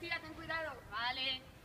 tira, ten cuidado. Vale.